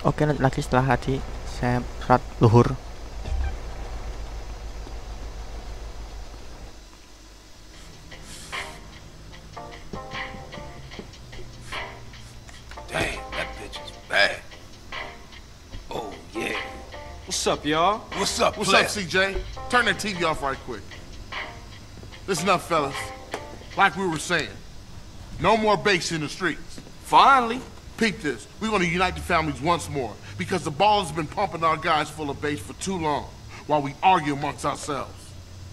Oke lanjut lagi setelah tadi saya sholat luhur Damn, that bitch is bad. Oh, yeah. What's up, y'all? What's up, What's player? up, CJ? Turn that TV off right quick. Listen up, fellas. Like we were saying, no more base in the streets. Finally. Peep this. We want to unite the families once more because the Ballas been pumping our guys full of base for too long while we argue amongst ourselves.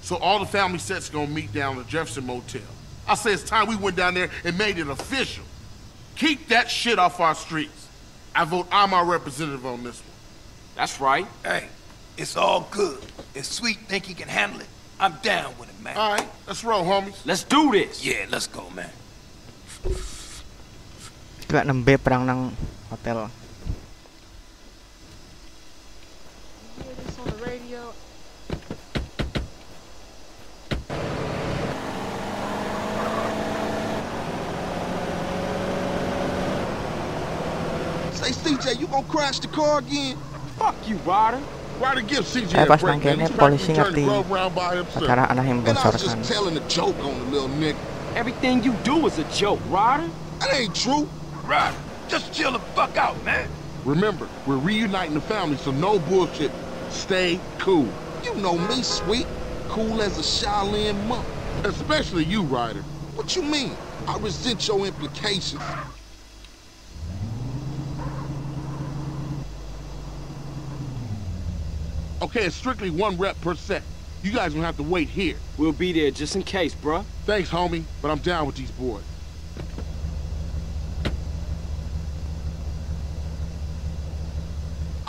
So all the family sets gonna meet down at the Jefferson Motel. I say it's time we went down there and made it official. Keep that shit off our streets. I vote I'm our representative on this one. That's right. Hey, it's all good. If Sweet think he can handle it, I'm down with it, man. All right, let's roll, homies. Let's do this. Yeah, let's go, man. Juga nembe perang nang hotel hear this on the radio? Say, CJ, you gonna crash the car again? Fuck you, Ryder. Ryder, give CJ Eh, a pas break, man. nangkepnya He's polisi practically turning ngerti Grove around by himself. perkara anak yang Man, I was just telling a joke on the little nigga. Everything you do is a joke, Ryder. That ain't true. Right. Just chill the fuck out, man. Remember, we're reuniting the family, so no bullshit. Stay cool. You know me, sweet. Cool as a Shaolin monk. Especially you, Ryder. What you mean? I resent your implications. Okay, it's strictly one rep per set. You guys gonna have to wait here. We'll be there just in case, bruh. Thanks, homie, but I'm down with these boys.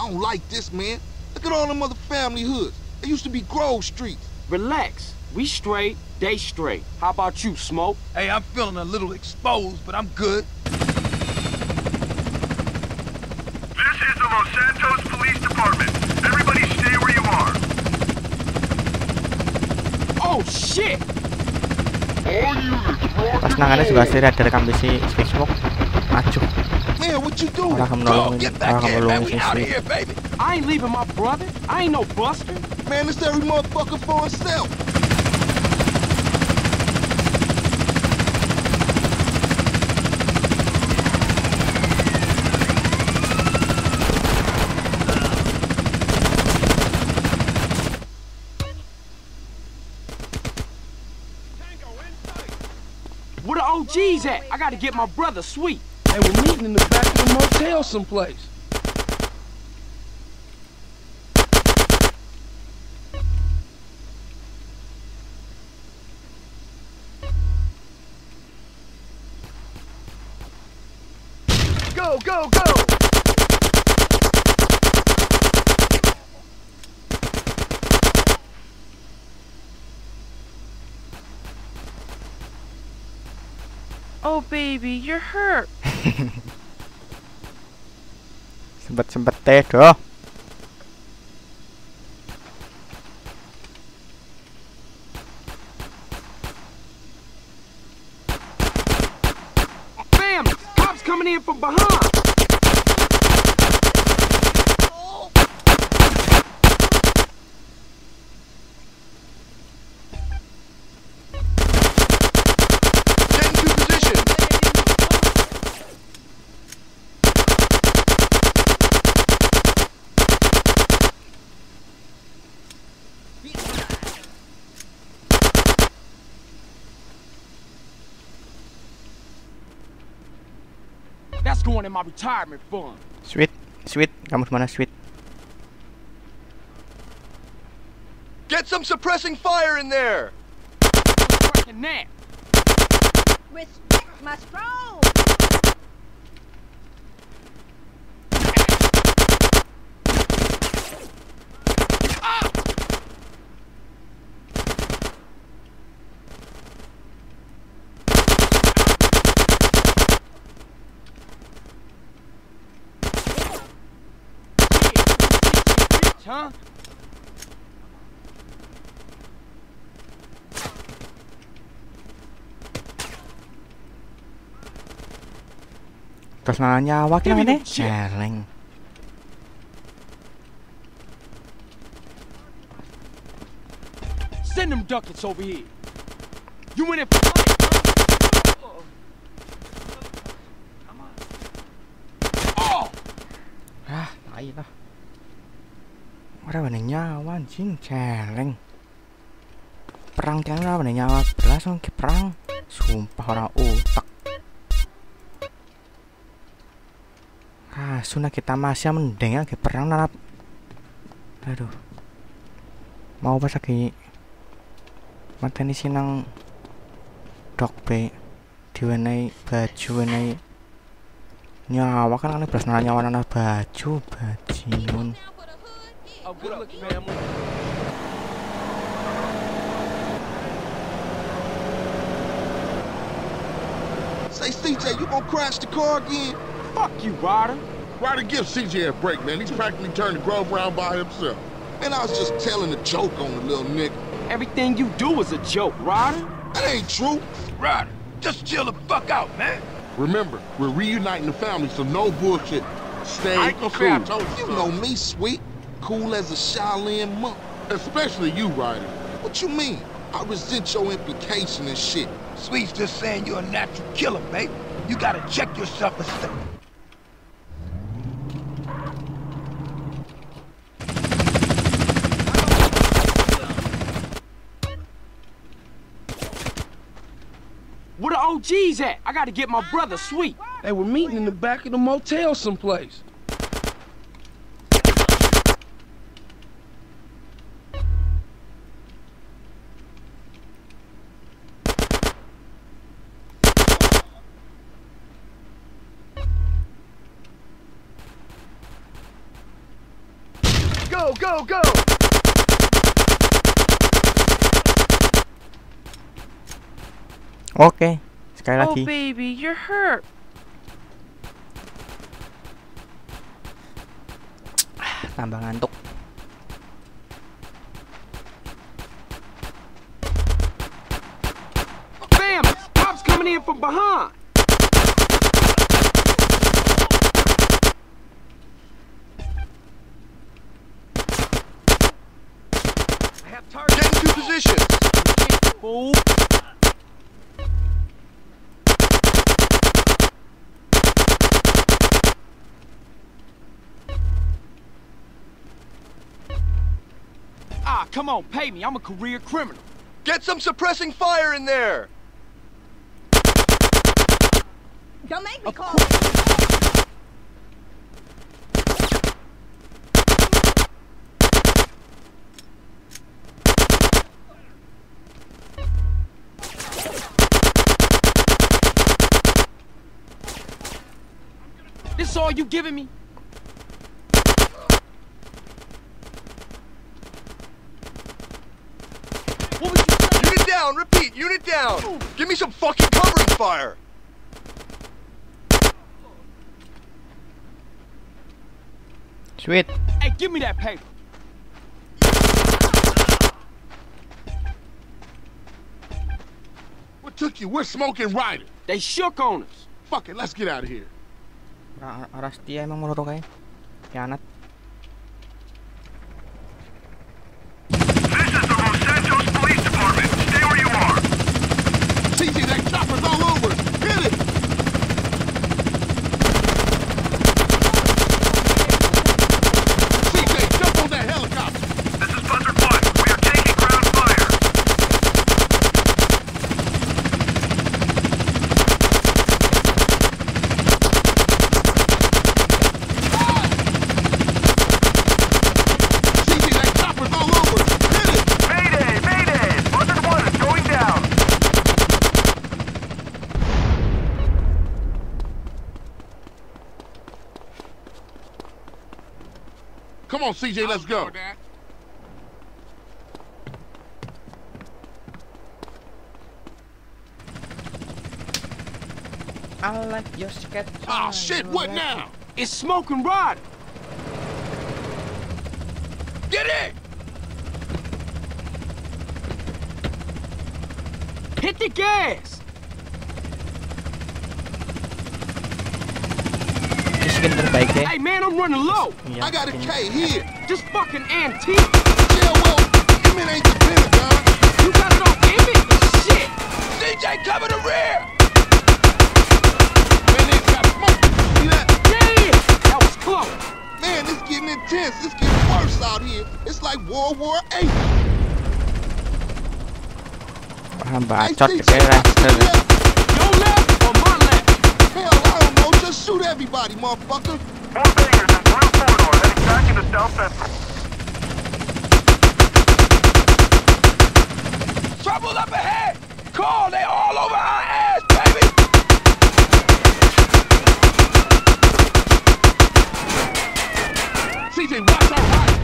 Don't like this, man. Look at all them other family hoods. They used to be Grove Streets. Relax. We straight, they straight. How about you, Smoke? Hey, I'm feeling a little exposed, but I'm good. This is the Los Santos Police Department. Everybody stay where you are. Oh, shit! pas nangannya juga si ada rekam di si Facebook maju Man, what you doing? orang akan Go, menolong get back akan here, man. menolong We out of here, baby. I ain't leaving my brother. I ain't no buster. Man, it's every motherfucker for himself. Where the OGs at? I gotta get my brother Sweet. And we're meeting in the back of the motel someplace. Go, go, go! Oh, baby, you're hurt. Sempet sempet teh doh going in my retirement fund. Sweet Sweet kamu di mana Sweet Get some suppressing fire in there! Working that. Respect my strong. huh? Terus malah nyawa kan iya, ini? Sharing. Iya. Send them ducats over here. You went in for Ada pada nyawa anjing celeng. Perang tiang ada pada nyawa belas ke perang. Sumpah orang. Ah, sunah kita masih mendeng ya ke perang narap. Aduh. Mau pas lagi mateni sinang dok be diwenai baju wenai nyawa kan aneh belas nyawa nana baju bajingan Oh, good looking, family. Say, CJ, you gonna crash the car again? Fuck you, Ryder. Ryder, give CJ a break, man. He's practically turned the Grove around by himself. Man, I was just telling a joke on the little nigga. Everything you do is a joke, Ryder. That ain't true. Ryder, just chill the fuck out, man. Remember, we're reuniting the family, so no bullshit. Stay I ain't cool. gonna I told You know me, sweet. Cool as a Shaolin monk. Especially you, Ryder. What you mean? I resent your implication and shit. Sweet's just saying you're a natural killer, baby. You gotta check yourself a step. Where the OGs at? I gotta get my brother sweet. They were meeting in the back of the motel someplace. Go, go, Okay, sekali Oh, baby, you're hurt. Tambah ngantuk. Bam! Cops coming in from behind. Get into position! Fool. Ah, come on, pay me. I'm a career criminal. Get some suppressing fire in there! Don't make me call. This all you giving me? What was you Unit down, repeat, unit down! Give me some fucking covering fire! Sweet. Hey, give me that paper. What took you? We're smoking Ryder. They shook on us. Fuck it, let's get out of here. और राष्ट्रीय में मोरो तो गए भयानक on, CJ, let's go. I like your sketch. Oh shit, what now? It's smoking Ryder. Get in! Hit the gas. Ini skin terbaik deh. Hey, man, I'm running low. Iya, I got a K here. Just fucking antique. Yeah, well, come in ain't the Pentagon. You got it off image? Shit! CJ, cover the rear! Man, they got smoke. See that? Yeah! That was close! Man, it's getting intense. It's getting worse out here. It's like World War Eight. Wah, Hey, bacot CJ, kayak watch to the Lester. left. Your left or my left? Hell, I don't know. Just shoot everybody, motherfucker. Four Vegas in blue corridor heading back into South Central. Trouble up ahead! Call, they all over our ass, baby! CJ, watch our right.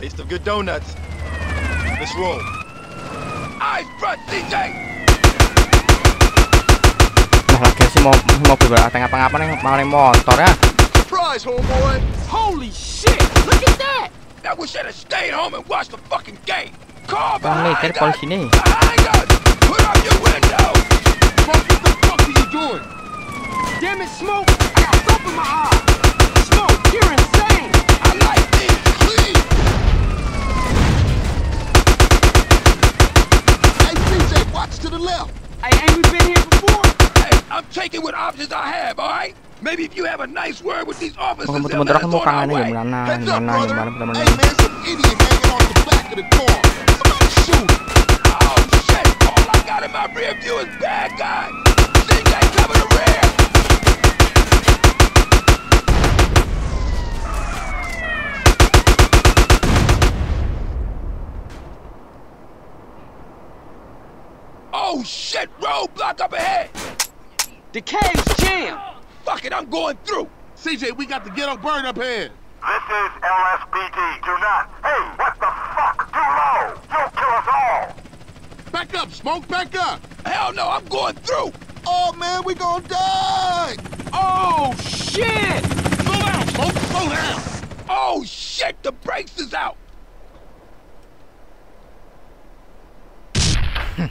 Waste of good donuts. Let's roll. Eyes front, CJ! Lah lagi sih mau mobil berateng apa-apa nih mau nih motor ya. Surprise, homeboy! Holy shit! Look at that! Now we should have stayed home and watched the fucking game. Call Bang nih, behind us! polisi nih. Behind us! Put up your window! What the fuck are you doing? Damn it, Smoke! Taking what options I have, alright? Maybe if you have a nice word with these officers, they'll let us on our way. Heads up, brother. Hey, man, some idiot hanging off the back of the car. Somebody oh, shoot. Oh shit! All I got in my rear view is bad guy. CJ, cover the rear. Oh shit! Roadblock up ahead. The cave's jammed! Fuck it, I'm going through. CJ, we got the ghetto bird up here. This is LSPD. Do not. Hey, what the fuck? Too low. You'll kill us all. Back up, smoke, back up. Hell no, I'm going through. Oh, man, we gonna die. Oh, shit! Slow down, smoke, slow down. Oh shit! The brakes is out.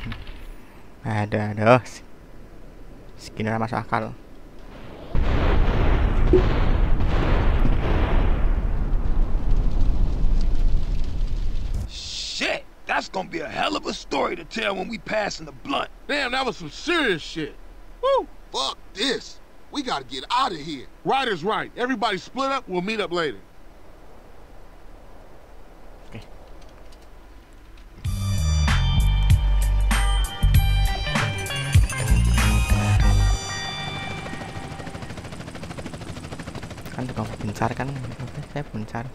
Ada aduh. Segini udah masuk akal. Shit! That's gonna be a hell of a story to tell when we pass in the blunt. Damn, that was some serious shit. Woo. Fuck this. We gotta get out of here. Ryder's right. Everybody split up. We'll meet up later. Kan tukang pencar kan. Oke, saya pencar.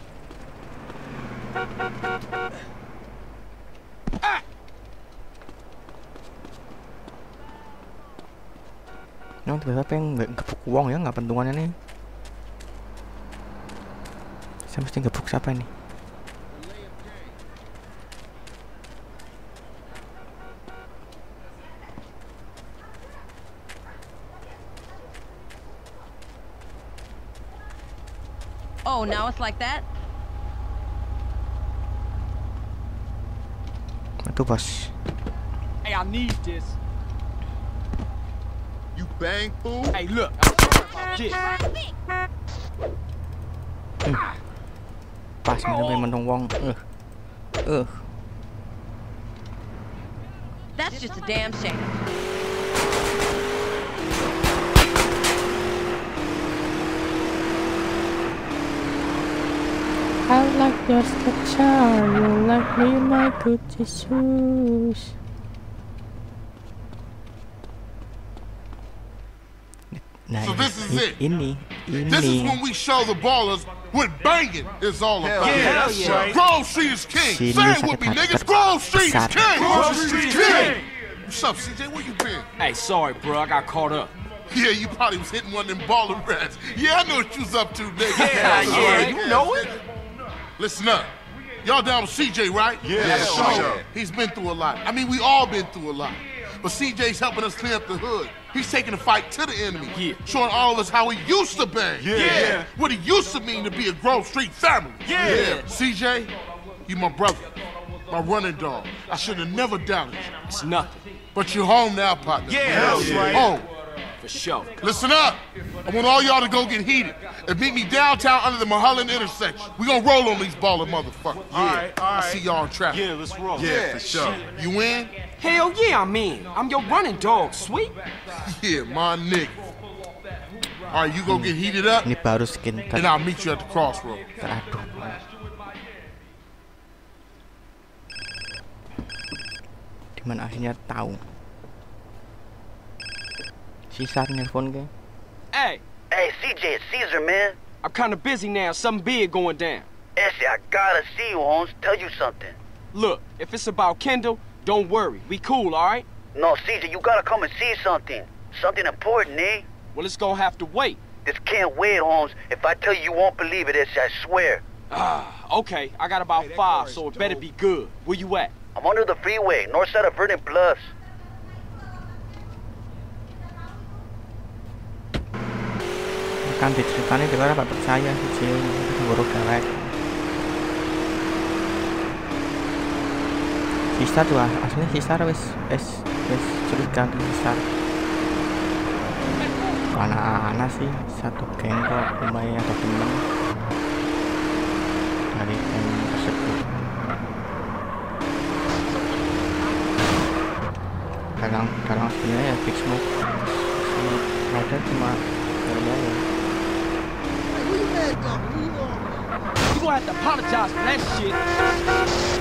Yang tiba-tiba pengen nggak gebuk uang ya nggak pentungannya nih. Saya mesti gebuk siapa ini? Oh, now it's like that? Itu bos. Hey, I need this. You bang fool. Hey, look. I this. Pas menemukan mentung uang. Eh. Eh. That's just a damn shame. I like your structure, you like me, my good Jesus. Nah, So this is i- it. Ini, ini. This is when we show the Ballas what banging is all about. yeah, that's right. Grove Street is king. Sini Say it with me, niggas. Grove Street is king. Grove Street is king. What's up, CJ? Where you been? Hey, sorry, bro. I got caught up. Yeah, you probably was hitting one of them baller rats. Yeah, I know what you was up to, nigga. Yeah, yeah, all right. you know it. Listen up. Y'all down with CJ, right? Yeah, sure. He's been through a lot. I mean, we all been through a lot. But CJ's helping us clean up the hood. He's taking the fight to the enemy. Yeah. Showing all of us how he used to bang. Yeah. What it used to mean to be a Grove Street family. Yeah. CJ, you my brother. My running dog. I should have never doubted you. It's nothing. But you're home now, partner. Yeah, that's right. Home. For sure. Listen up. I want all y'all to go get heated and meet me downtown under the Mulholland intersection. We gonna roll on these baller motherfuckers. All right, all I right. see y'all in traffic. Yeah, let's roll. Yeah, for sure. You in? Hell yeah, I'm in. I'm your running dog, sweet. Yeah, my nigga. All right, you go get heated up, Ini baru skin ter and I'll meet you at the crossroad. teraduh. Dimana akhirnya tahu. Sisar phone ke? Hey, Hey, CJ, it's Cesar, man. I'm kind of busy now. Something big going down. Essie, I gotta see you, Holmes. Tell you something. Look, if it's about Kendl, don't worry. We cool, all right? No, CJ, you gotta come and see something. Something important, eh? Well, it's gonna have to wait. This can't wait, Holmes. If I tell you, you won't believe it, Essie, I swear. Ah, okay. I got about five, so it better be good. Where you at? I'm under the freeway, north side of Verdant Bluffs. kan diceritanya kita dapat percaya sih guru galak sista tuh ah, aslinya sista wes wes wes curiga di sista. Anak-anak sih satu geng kok lumayan ada temen. Dari geng tersebut. Dalam dalam sebenarnya ya fix move ada cuma ya, ya. You gonna have to apologize for that shit.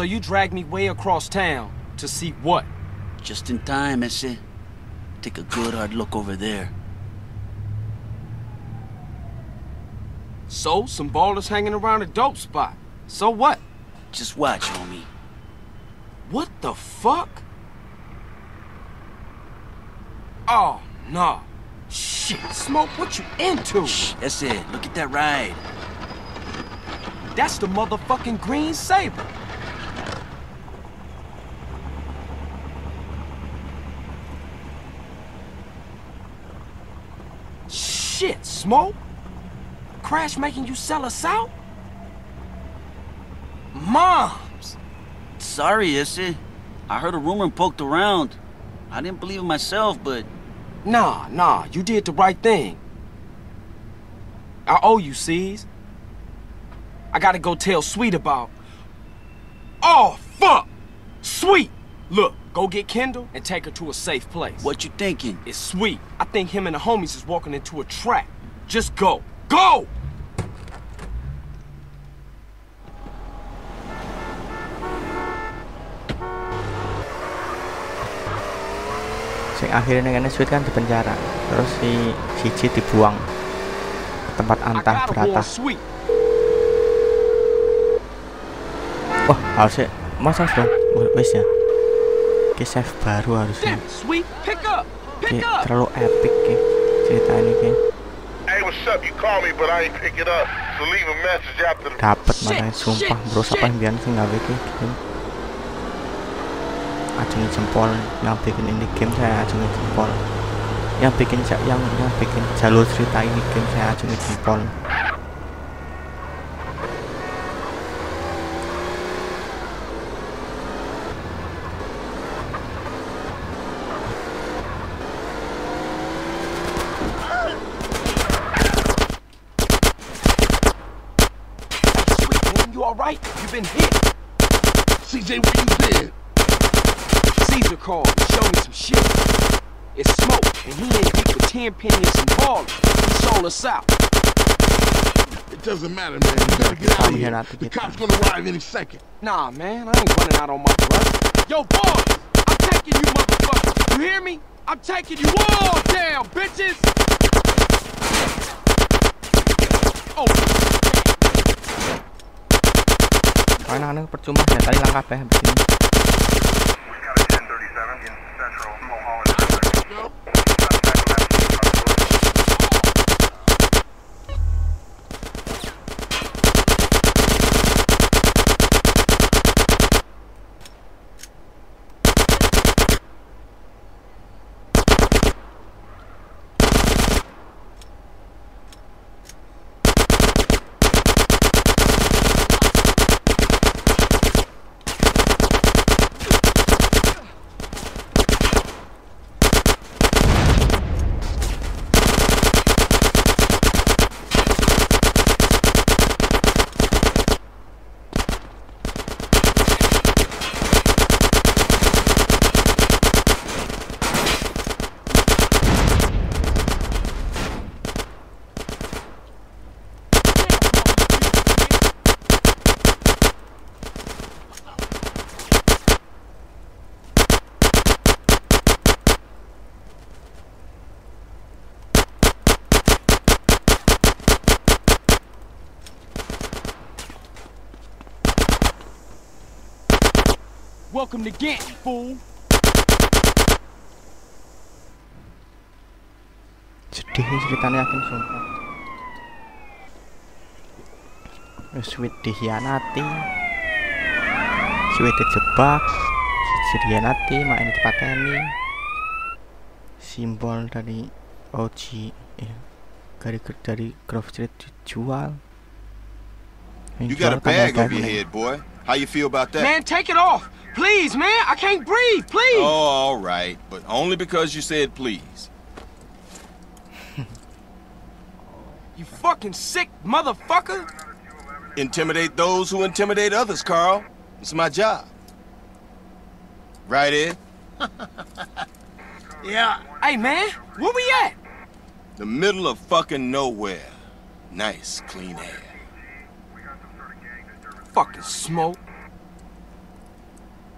So you dragged me way across town to see what? Just in time, ese. Take a good hard look over there. So, some Ballas hanging around a dope spot. So what? Just watch, homie. What the fuck? Oh, no. Shit, Smoke, what you into? That's it. Look at that ride. That's the motherfucking Green Sabre. Shit, Smoke? Crash making you sell us out? Moms! Sorry, ese. I heard a rumor and poked around. I didn't believe it myself, but Nah, nah, you did the right thing. I owe you, C's. I gotta go tell Sweet about. Oh, fuck! Sweet! Look, go get Kendl and take her to a safe place. what you thinking? It's Sweet. I think him and the homies is walking into a trap. Just go. Go! Sing akhirnya kan Sweet kan di penjara. Terus si Cici dibuang ke tempat antah. Sweet. Wah, harusnya masa sudah wis ya. Ki save baru harusnya. Ki terlalu epic ki cerita ini ki. Dapat makanya sumpah shit, bro siapa yang biar sih nggak bikin game. Acungi jempol yang bikin ini game saya acungi jempol. Yang bikin yang yang bikin jalur cerita ini game saya acungi jempol. CJ, where you been? Cesar called and showed me some shit. It's smoke, and he ain't deep with Tenpenny and some Ballas. He sold us out. It doesn't matter, man. You gotta get out of Kami here. nanti The kita. cops gonna arrive any second. Nah, man, I ain't running out on my brother. Yo, boys, I'm taking you motherfuckers. You hear me? I'm taking you all down, bitches. Oh, Kan anak-anak percuma ya tadi langkah ya habis Welcome to Ghent, fool. sedih ceritanya yakin sumpah Sweet dihianati Sweet dijebak dihianati main dipateni simbol dari OG ya dari dari Grove Street dijual You got a bag over your head, boy. How you feel about that? Man, take it off. Please, man. I can't breathe. Please. Oh, all right. But only because you said please. You fucking sick motherfucker. Intimidate those who intimidate others, Carl. It's my job. Right, Ed? Yeah. Hey, man. Where we at? The middle of fucking nowhere. Nice, clean air. Fucking smoke.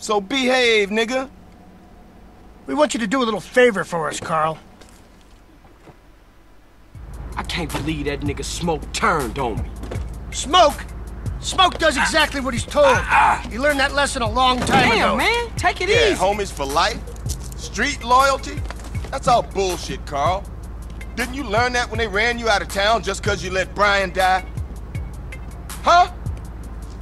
So behave, nigga. We want you to do a little favor for us, Carl. I can't believe that nigga Smoke turned on me. Smoke? Smoke does exactly what he's told. Ah, ah. He learned that lesson a long time Damn, ago. man. Take it Yeah, easy. homies for life. Street loyalty. That's all bullshit, Carl. Didn't you learn that when they ran you out of town just because you let Brian die? Huh?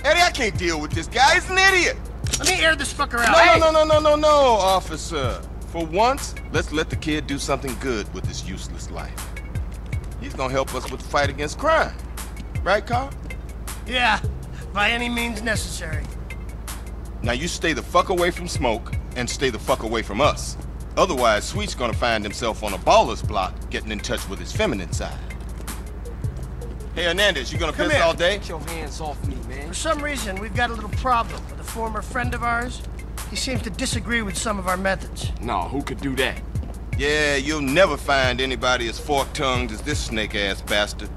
Eddie, I can't deal with this guy. He's an idiot. Let me air this fucker out. No, Hey! no, no, no, no, no, no, officer. For once, let's let the kid do something good with his useless life. He's gonna help us with the fight against crime. Right, Carl? Yeah, by any means necessary. Now you stay the fuck away from smoke and stay the fuck away from us. Otherwise, Sweet's gonna find himself on a baller's block getting in touch with his feminine side. Hey, Hernandez, you gonna Come piss here. all day? Get your hands off me, man. For some reason, we've got a little problem with a former friend of ours. He seems to disagree with some of our methods. No, who could do that? Yeah, you'll never find anybody as fork-tongued as this snake-ass bastard.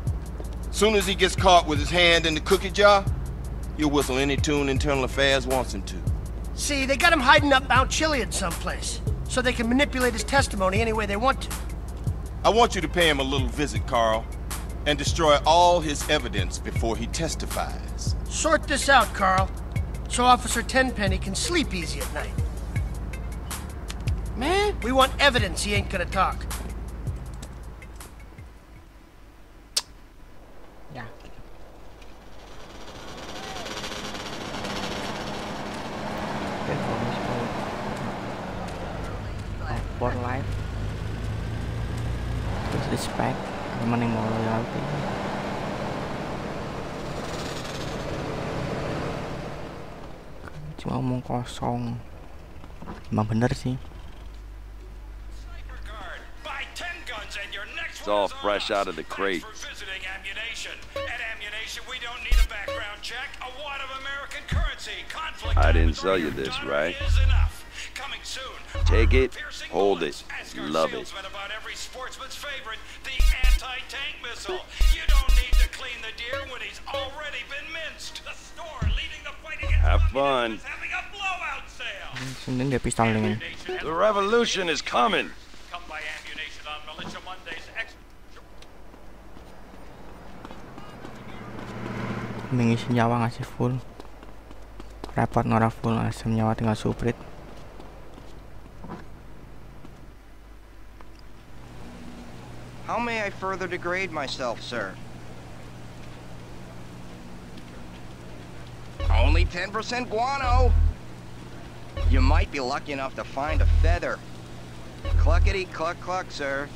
Soon as he gets caught with his hand in the cookie jar, he'll whistle any tune Internal Affairs wants him to. See, they got him hiding up Mount Chiliad someplace, so they can manipulate his testimony any way they want to. I want you to pay him a little visit, Carl, and destroy all his evidence before he testifies. Sort this out, Carl, so Officer Tenpenny can sleep easy at night. Man, we want evidence he ain't gonna talk. Ya. Oke, fokus for life. Terus respect, teman yang mau loyalty. Cuma omong kosong. Emang bener sih. It's all fresh out of the crate. At Ammu-Nation, we don't need a background check, a wad of American currency. Conflict I didn't sell you this, right? Coming soon. Take it, hold it, love it. Fun. having a blowout sale. Sini dia pistol dengan. The revolution is coming. Come by Ammu-Nation on Militia Mondays. Ex- Mengisi nyawa ngasih full. Repot ngora full ngasih nyawa tinggal suprit. How may I further degrade myself, sir? Only 10% guano. You might be lucky enough to find a feather. Cluckety cluck cluck, sir.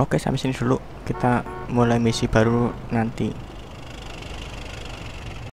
Oke sampai sini dulu. Kita mulai misi baru nanti.